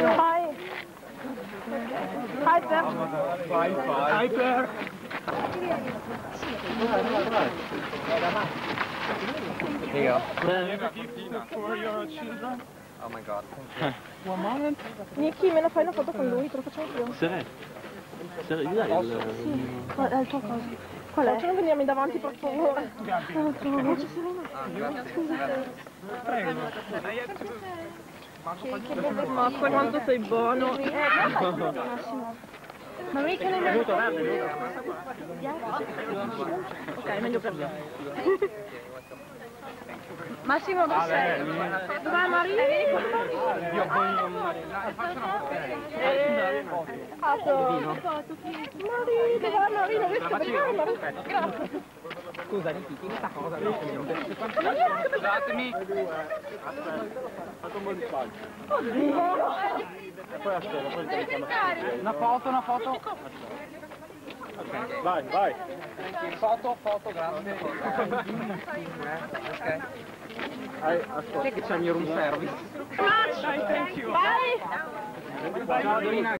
Hi. Hi, Pep. Hi, Per. Here you go. Oh my god. One moment. Nicky, me la fai una foto con lui? Te lo faccio anch'io. Se ne? Se ne? Dai il... Qual è il tuo coso? Qual è? non venirmi davanti, per favore. Non trovo voce Prego. Ma quanto sei buono. Ma mica ne Venuto, eh. Ok, meglio per me. Massimo, dove sei? Dov'è Maria? Io poi... Eh, Maria, dov'è Maria? Non riesco a vedere. Grazie. Scusa, ripeti questa cosa. Scusatemi. Poi aspetta, poi ti richiamo. Una foto, una foto. Vai, vai. Foto, foto, grazie. Ok. È che c'è il mio room service? Dai, thank